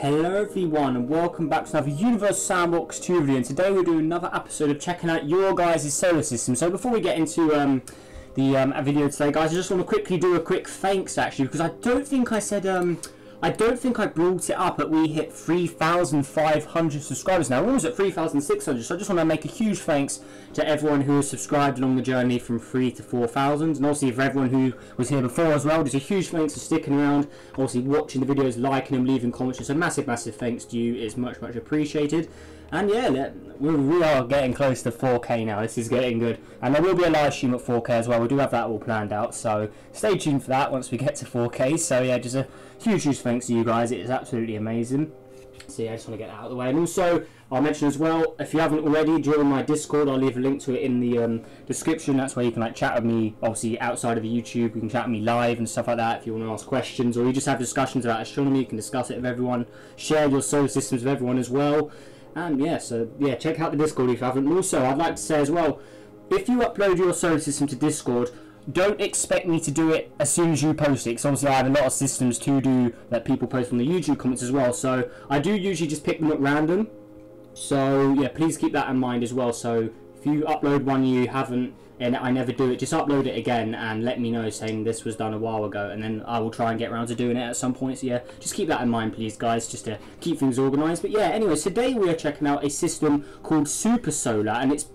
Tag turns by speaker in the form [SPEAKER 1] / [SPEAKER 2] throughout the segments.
[SPEAKER 1] Hello everyone and welcome back to another Universe Sandbox 2 video and today we're doing another episode of checking out your guys' solar system. So before we get into um, the um, video today guys I just want to quickly do a quick thanks actually because I don't think I said um, I don't think I brought it up but we hit 3,500 subscribers now. We're almost at 3,600 so I just want to make a huge thanks to everyone who has subscribed along the journey from 3 to 4,000 and obviously for everyone who was here before as well. Just a huge thanks for sticking around, obviously watching the videos, liking them, leaving comments. Just a massive, massive thanks to you. It's much, much appreciated. And yeah, we, we are getting close to 4K now. This is getting good. And there will be a live stream at 4K as well. We do have that all planned out. So stay tuned for that once we get to 4K. So yeah, just a huge, huge thanks to you guys. It is absolutely amazing. So yeah, I just want to get that out of the way. And also, I'll mention as well, if you haven't already, join my Discord. I'll leave a link to it in the um, description. That's where you can like chat with me, obviously outside of the YouTube. You can chat with me live and stuff like that if you want to ask questions, or you just have discussions about astronomy. You can discuss it with everyone. Share your solar systems with everyone as well. And yeah, so yeah, check out the Discord if you haven't. Also, I'd like to say as well, if you upload your solar system to Discord, don't expect me to do it as soon as you post it because obviously I have a lot of systems to do that people post from the YouTube comments as well. So I do usually just pick them at random. So yeah please keep that in mind as well. So if you upload one you haven't and I never do it just upload it again and let me know saying this was done a while ago and then I will try and get around to doing it at some point so yeah just keep that in mind please guys just to keep things organized but yeah anyway today we are checking out a system called Super Solar and it's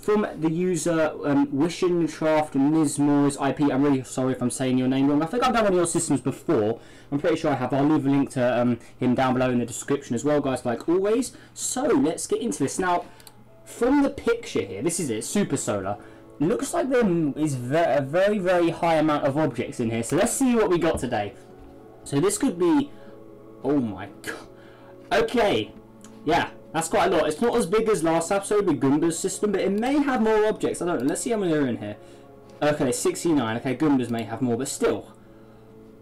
[SPEAKER 1] from the user um, Wishenshaft Nismor's IP. I'm really sorry if I'm saying your name wrong. I think I've done one of your systems before. I'm pretty sure I have. I'll leave a link to um, him down below in the description as well, guys, like always. So let's get into this. Now, from the picture here, this is it, Super Solar. Looks like there is a very, very high amount of objects in here. So let's see what we got today. So this could be... Oh my god. Okay. Yeah, that's quite a lot. It's not as big as last episode with Goomba's system, but it may have more objects. I don't know. Let's see how many are in here. Okay, 69. Okay, Goombas may have more, but still.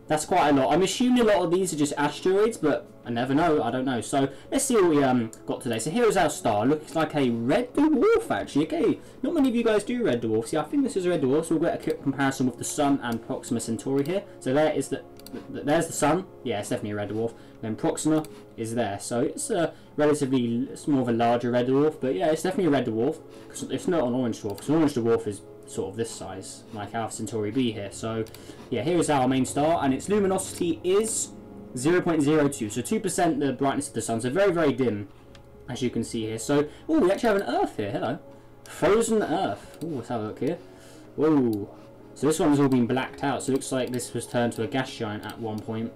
[SPEAKER 1] That's quite a lot. I'm assuming a lot of these are just asteroids, but I never know. I don't know. So let's see what we um got today. So here is our star. Looks like a red dwarf, actually. Okay, not many of you guys do red dwarfs. Yeah, I think this is a red dwarf. So we'll get a comparison with the Sun and Proxima Centauri here. So there is the there's the Sun. Yeah, it's definitely a red dwarf. Then Proxima is there. So it's a relatively, it's more of a larger red dwarf. But yeah, it's definitely a red dwarf. because It's not an orange dwarf. Because an orange dwarf is sort of this size, like Alpha Centauri B here. So yeah, here is our main star. And its luminosity is 0.02. So 2% the brightness of the Sun. So very, very dim, as you can see here. So, oh, we actually have an Earth here. Hello. Frozen Earth. Oh, let's have a look here. Whoa. So this one's all been blacked out. So it looks like this was turned to a gas giant at one point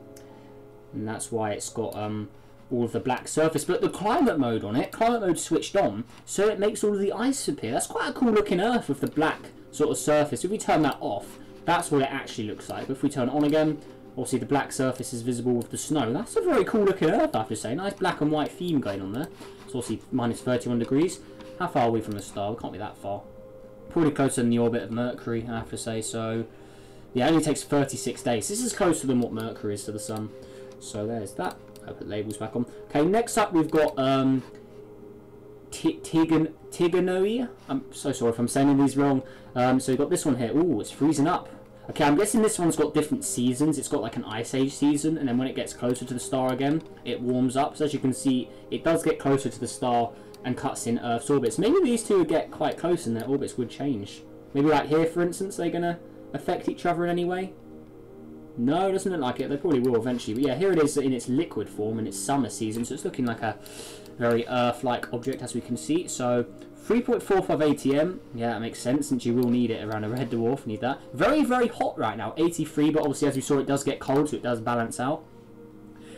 [SPEAKER 1] and that's why it's got um, all of the black surface. But the climate mode on it, climate mode switched on, so it makes all of the ice appear. That's quite a cool looking Earth with the black sort of surface. If we turn that off, that's what it actually looks like. But if we turn it on again, obviously the black surface is visible with the snow. That's a very cool looking Earth, I have to say. Nice black and white theme going on there. It's obviously minus 31 degrees. How far are we from the star? We can't be that far. Probably closer than the orbit of Mercury, I have to say. So, yeah, it only takes 36 days. This is closer than what Mercury is to the Sun. So there's that. I'll put labels back on. Okay, next up we've got um, Tiganoi. I'm so sorry if I'm saying these wrong. Um, so we've got this one here. Ooh, it's freezing up. Okay, I'm guessing this one's got different seasons. It's got like an ice age season, and then when it gets closer to the star again, it warms up. So as you can see, it does get closer to the star and cuts in Earth's orbits. Maybe these two would get quite close and their orbits would change. Maybe like here, for instance, they're going to affect each other in any way. No, it doesn't look like it. They probably will eventually. But yeah, here it is in its liquid form in its summer season. So it's looking like a very Earth-like object as we can see. So 3.45 ATM. Yeah, that makes sense since you will need it around a red dwarf. Need that. Very, very hot right now. 83, but obviously as we saw it does get cold, so it does balance out.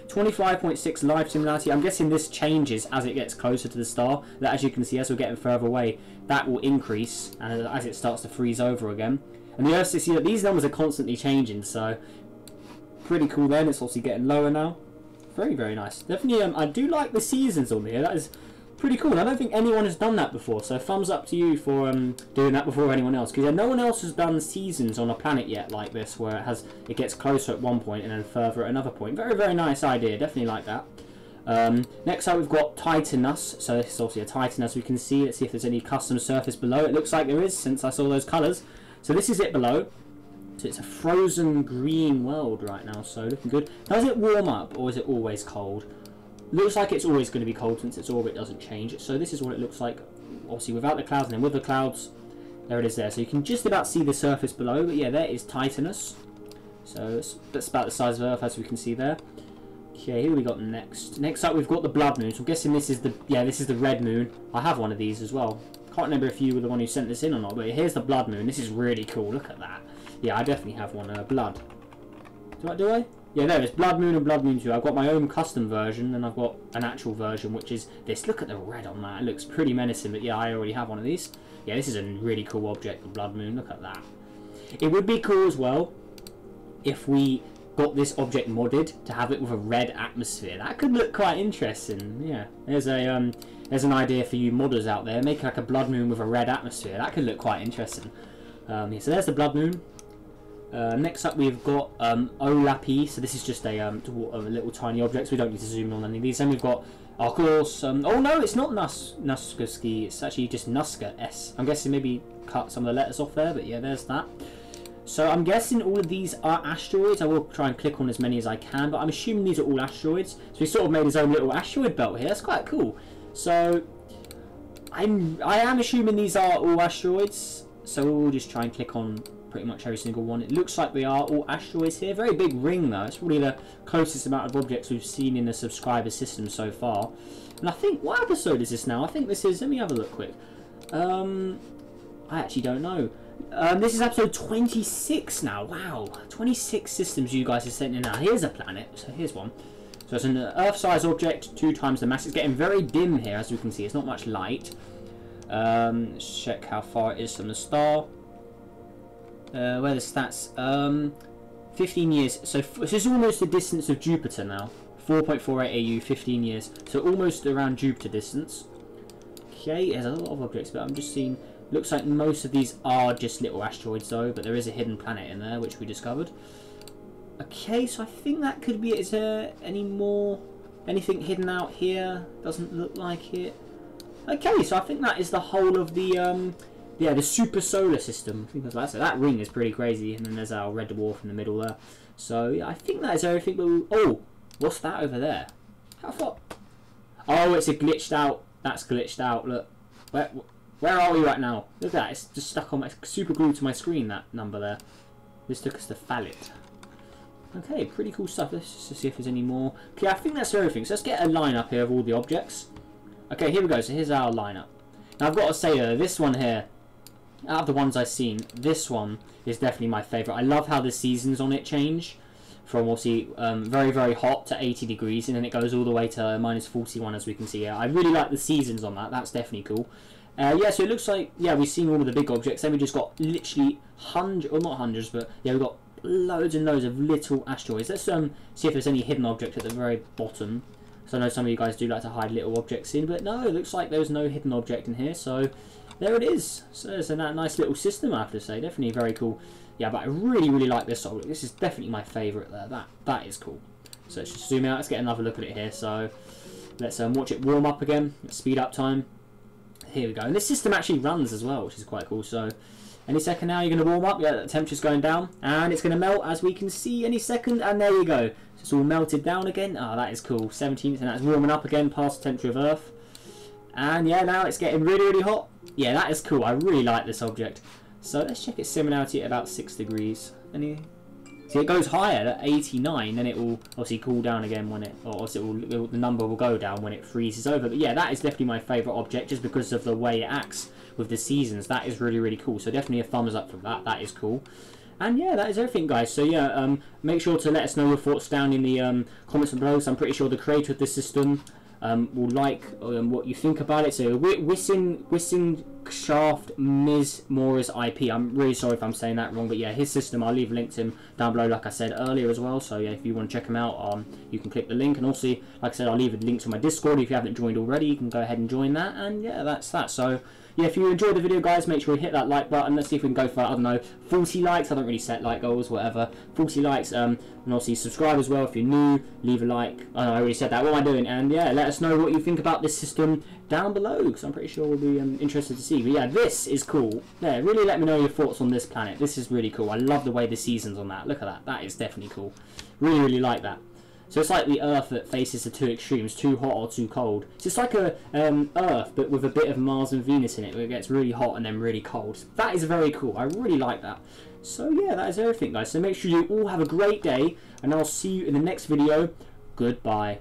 [SPEAKER 1] 25.6 life similarity. I'm guessing this changes as it gets closer to the star. That, as you can see, as we're getting further away, that will increase and as it starts to freeze over again. And the Earth, see that these numbers are constantly changing, so pretty cool then. It's obviously getting lower now. Very, very nice. Definitely, um, I do like the seasons on here. That is pretty cool. I don't think anyone has done that before, so thumbs up to you for um, doing that before anyone else. Because yeah, no one else has done seasons on a planet yet like this, where it has it gets closer at one point and then further at another point. Very, very nice idea. Definitely like that. Um, next up, we've got Titanus. So this is obviously a Titan, as we can see. Let's see if there's any custom surface below. It looks like there is, since I saw those colours. So this is it below. It's a frozen green world right now, so looking good. Does it warm up, or is it always cold? looks like it's always going to be cold since its orbit doesn't change. So this is what it looks like, obviously without the clouds, and then with the clouds, there it is there. So you can just about see the surface below, but yeah, there is Titanus. So that's about the size of Earth, as we can see there. Okay, here we got next. Next up, we've got the Blood Moon. So I'm guessing this is the yeah, this is the Red Moon. I have one of these as well. Can't remember if you were the one who sent this in or not, but here's the Blood Moon. This is really cool. Look at that. Yeah, I definitely have one. Uh, blood. Do I? Do I? Yeah, there is Blood Moon and Blood Moon 2. I've got my own custom version, and I've got an actual version, which is this. Look at the red on that. It looks pretty menacing, but yeah, I already have one of these. Yeah, this is a really cool object, the Blood Moon. Look at that. It would be cool as well if we got this object modded to have it with a red atmosphere. That could look quite interesting. Yeah, there's a um, there's an idea for you modders out there. Make like a Blood Moon with a red atmosphere. That could look quite interesting. Um, yeah, so there's the Blood Moon. Uh, next up we've got um, Olapi, so this is just a, um, a little tiny object, so we don't need to zoom in on any of these. Then we've got, of course, um, oh no, it's not Nus it's actually just Nuska S. I'm guessing maybe cut some of the letters off there, but yeah, there's that. So I'm guessing all of these are asteroids. I will try and click on as many as I can, but I'm assuming these are all asteroids. So he sort of made his own little asteroid belt here. That's quite cool. So I'm I am assuming these are all asteroids. So we'll just try and click on pretty much every single one. It looks like they are all asteroids here. Very big ring though. It's probably the closest amount of objects we've seen in the subscriber system so far. And I think, what episode is this now? I think this is, let me have a look quick. Um, I actually don't know. Um, this is episode 26 now. Wow. 26 systems you guys are sent in now. Here's a planet. So here's one. So it's an Earth-sized object, two times the mass. It's getting very dim here, as you can see. It's not much light. Um, let's check how far it is from the star. Uh, where the stats? Um, 15 years. So this is almost the distance of Jupiter now. 4.48 AU, 15 years. So almost around Jupiter distance. Okay, there's a lot of objects, but I'm just seeing... Looks like most of these are just little asteroids though, but there is a hidden planet in there, which we discovered. Okay, so I think that could be it. Is there any more... Anything hidden out here? Doesn't look like it. Okay, so I think that is the whole of the... Um, yeah, the super solar system. I think that's what I. That ring is pretty crazy, and then there's our red dwarf in the middle there. So yeah, I think that is everything. We'll... oh, what's that over there? How far? Oh, it's a glitched out. That's glitched out. Look, where where are we right now? Look at that. It's just stuck on my super glued to my screen. That number there. This took us to Fallet. Okay, pretty cool stuff. Let's just see if there's any more. Okay, I think that's everything. So let's get a lineup here of all the objects. Okay, here we go. So here's our lineup. Now I've got to say this one here out of the ones I've seen, this one is definitely my favourite. I love how the seasons on it change from obviously um, very very hot to 80 degrees and then it goes all the way to minus 41 as we can see here. I really like the seasons on that, that's definitely cool. Uh, yeah, so it looks like, yeah, we've seen all of the big objects, then we just got literally hundreds, or not hundreds, but yeah, we've got loads and loads of little asteroids. Let's um, see if there's any hidden objects at the very bottom. So I know some of you guys do like to hide little objects in, but no, it looks like there's no hidden object in here, so there it is. So it's a nice little system, I have to say. Definitely very cool. Yeah, but I really, really like this song. This is definitely my favourite there. That That is cool. So let's just zoom out. Let's get another look at it here. So let's um, watch it warm up again. Speed up time. Here we go. And this system actually runs as well, which is quite cool. So any second now, you're going to warm up. Yeah, the temperature's going down. And it's going to melt, as we can see, any second. And there you go. So it's all melted down again. Ah, oh, that is cool. 17th, and that's warming up again past the temperature of Earth. And yeah, now it's getting really, really hot. Yeah, that is cool. I really like this object. So let's check its similarity at about 6 degrees. Any... See, it goes higher at 89, then it will obviously cool down again when it, or it will, the number will go down when it freezes over. But yeah, that is definitely my favourite object, just because of the way it acts with the seasons. That is really, really cool. So definitely a thumbs up for that. That is cool. And yeah, that is everything, guys. So yeah, um, make sure to let us know your thoughts down in the um, comments below. So I'm pretty sure the creator of this system um, will like um, what you think about it. So Wissing Wissing Shaft Ms. Mora's IP. I'm really sorry if I'm saying that wrong, but yeah, his system. I'll leave a link to him down below, like I said earlier as well. So yeah, if you want to check him out, um, you can click the link. And also, like I said, I'll leave a link to my Discord. If you haven't joined already, you can go ahead and join that. And yeah, that's that. So yeah, if you enjoyed the video, guys, make sure you hit that like button. Let's see if we can go for, I don't know, 40 likes. I don't really set like goals, whatever. 40 likes, um, and obviously subscribe as well if you're new. Leave a like. I know I already said that. What am I doing? And yeah, let us know what you think about this system down below, because I'm pretty sure we'll be um, interested to see. But yeah, this is cool. Yeah, really let me know your thoughts on this planet. This is really cool. I love the way the seasons on that. Look at that. That is definitely cool. Really, really like that. So it's like the Earth that faces the two extremes, too hot or too cold. So it's like a um, Earth, but with a bit of Mars and Venus in it, where it gets really hot and then really cold. That is very cool. I really like that. So yeah, that is everything, guys. So make sure you all have a great day, and I'll see you in the next video. Goodbye.